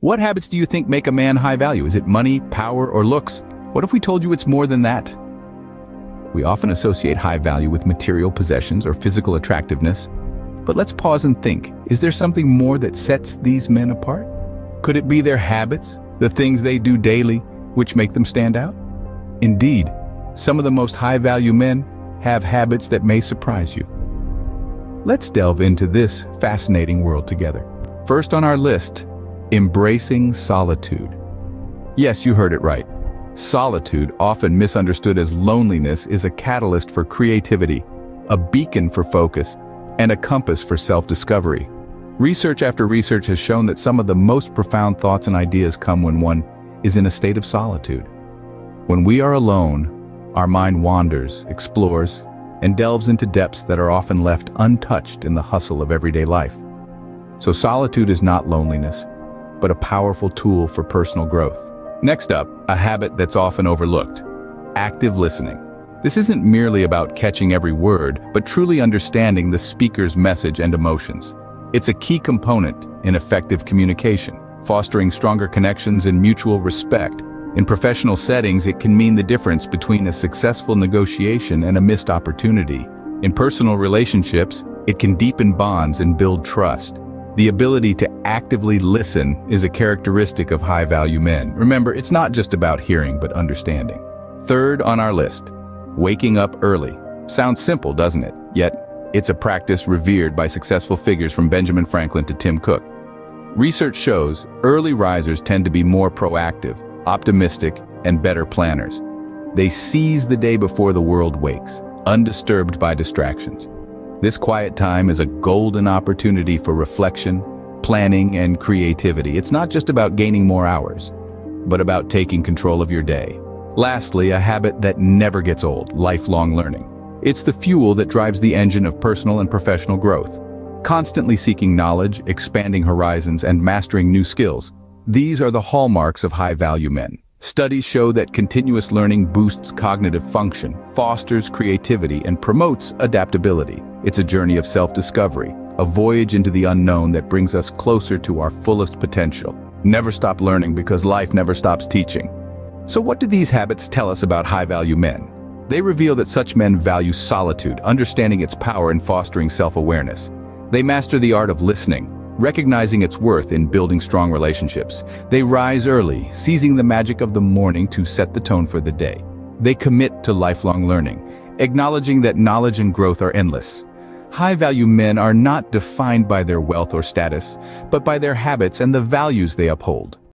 What habits do you think make a man high value? Is it money, power, or looks? What if we told you it's more than that? We often associate high value with material possessions or physical attractiveness. But let's pause and think, is there something more that sets these men apart? Could it be their habits, the things they do daily, which make them stand out? Indeed, some of the most high-value men have habits that may surprise you. Let's delve into this fascinating world together. First on our list, embracing solitude. Yes, you heard it right. Solitude, often misunderstood as loneliness, is a catalyst for creativity, a beacon for focus, and a compass for self-discovery. Research after research has shown that some of the most profound thoughts and ideas come when one is in a state of solitude. When we are alone, our mind wanders, explores, and delves into depths that are often left untouched in the hustle of everyday life. So solitude is not loneliness, but a powerful tool for personal growth. Next up, a habit that's often overlooked, active listening. This isn't merely about catching every word, but truly understanding the speaker's message and emotions. It's a key component in effective communication, fostering stronger connections and mutual respect in professional settings, it can mean the difference between a successful negotiation and a missed opportunity. In personal relationships, it can deepen bonds and build trust. The ability to actively listen is a characteristic of high-value men. Remember, it's not just about hearing, but understanding. Third on our list, waking up early. Sounds simple, doesn't it? Yet, it's a practice revered by successful figures from Benjamin Franklin to Tim Cook. Research shows early risers tend to be more proactive, optimistic, and better planners. They seize the day before the world wakes, undisturbed by distractions. This quiet time is a golden opportunity for reflection, planning, and creativity. It's not just about gaining more hours, but about taking control of your day. Lastly, a habit that never gets old, lifelong learning. It's the fuel that drives the engine of personal and professional growth. Constantly seeking knowledge, expanding horizons, and mastering new skills, these are the hallmarks of high-value men. Studies show that continuous learning boosts cognitive function, fosters creativity, and promotes adaptability. It's a journey of self-discovery, a voyage into the unknown that brings us closer to our fullest potential. Never stop learning because life never stops teaching. So what do these habits tell us about high-value men? They reveal that such men value solitude, understanding its power in fostering self-awareness. They master the art of listening, recognizing its worth in building strong relationships. They rise early, seizing the magic of the morning to set the tone for the day. They commit to lifelong learning, acknowledging that knowledge and growth are endless. High-value men are not defined by their wealth or status, but by their habits and the values they uphold.